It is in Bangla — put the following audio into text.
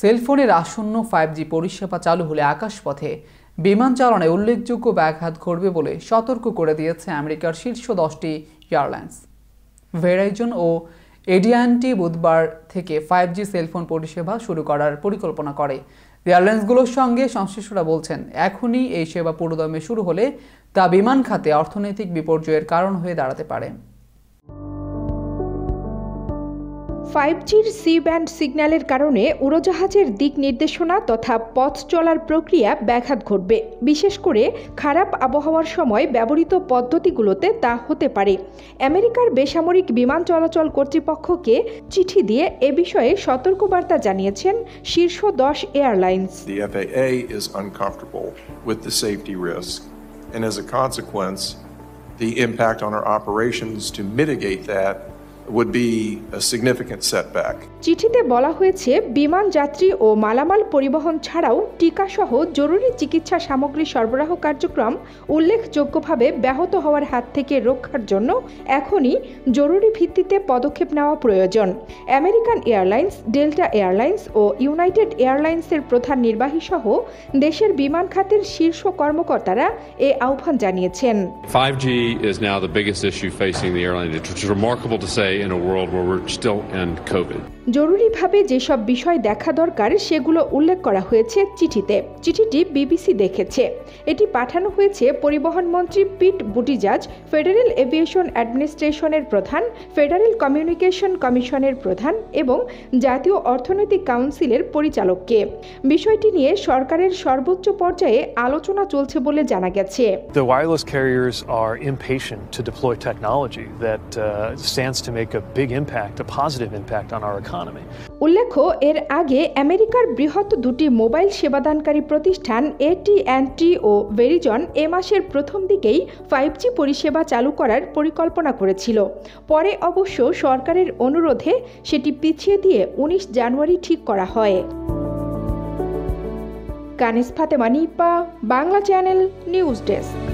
সেলফোনের আসন্ন ফাইভ জি পরিষেবা চালু হলে আকাশপথে বিমান চালনায় উল্লেখযোগ্য ব্যাঘাত ঘটবে বলে সতর্ক করে দিয়েছে আমেরিকার শীর্ষ দশটি এয়ারলাইন্স। ভেরাইজন ও এডিয়ানটি বুধবার থেকে ফাইভ জি সেলফোন পরিষেবা শুরু করার পরিকল্পনা করে। এয়ারলাইন্সগুলোর সঙ্গে সংশ্লিষ্টরা বলছেন, এখনই এই সেবা পুরোদমে শুরু হলে তা বিমান খাতে অর্থনৈতিক বিপর্যয়ের কারণ হয়ে দাঁড়াতে পারে। ফাইভ জির সি ব্যান্ড সিগন্যালের কারণে উড়োজাহাজের দিক নির্দেশনা তথা পথ চলার প্রক্রিয়া ব্যাঘাত ঘটবে। বিশেষ করে খারাপ আবহাওয়ার সময় ব্যবহৃত পদ্ধতিগুলোতে তা হতে পারে। আমেরিকার বেসামরিক বিমান চলাচল কর্তৃপক্ষকে চিঠি দিয়ে এ বিষয়ে সতর্কবার্তা জানিয়েছেন শীর্ষ দশ airlines. The impact on our operations to mitigate that would be a significant setback. চিঠিতে বলা হয়েছে বিমান যাত্রী ও মালামাল পরিবহন ছাড়াও টিকাসহ জরুরি চিকিৎসা সামগ্রী সরবরাহ কার্যক্রম উল্লেখযোগ্যভাবে ব্যাহত হওয়ার হাত থেকে রক্ষার জন্য এখনই জরুরি ভিত্তিতে পদক্ষেপ নেওয়া প্রয়োজন আমেরিকান এয়ারলাইন্স ডেল্টা এয়ারলাইন্স ও ইউনাইটেড এয়ারলাইন্সের প্রধান নির্বাহী সহ দেশের বিমান খাতের শীর্ষ কর্মকর্তারা এ আহ্বান জানিয়েছেন 5G is now the biggest issue facing the airline, which is remarkable to say in a world where we're still in COVID. জরুরিভাবে যেসব বিষয় দেখা দরকার সেগুলো উল্লেখ করা হয়েছে চিঠিতে। চিঠিটি বিবিসি দেখেছে। এটি পাঠানো হয়েছে পরিবহন মন্ত্রী পিট বুটিজাজ ফেডারেল এভিয়েশন অ্যাডমিনিস্ট্রেশনের প্রধান ফেডারেল কমিউনিকেশন কমিশনের প্রধান এবং জাতীয় অর্থনৈতিক কাউন্সিলের পরিচালককে। বিষয়টি নিয়ে সরকারের সর্বোচ্চ পর্যায়ে আলোচনা চলছে বলে জানা গেছে। The wireless carriers are impatient to deploy technology that uh, stands to make a big impact, a positive impact on our economy. উল্লেখ্য, এর আগে আমেরিকার বৃহৎ দুটি মোবাইল সেবাদানকারী প্রতিষ্ঠান এটি অ্যান্টি ও ভেরিজন এ মাসের প্রথম দিকেই ফাইভ জি পরিষেবা চালু করার পরিকল্পনা করেছিল। পরে অবশ্য সরকারের অনুরোধে সেটি পিছিয়ে দিয়ে উনিশ জানুয়ারি ঠিক করা হয়। Kanis Fatema, Nipa, Bangla channel, news desk.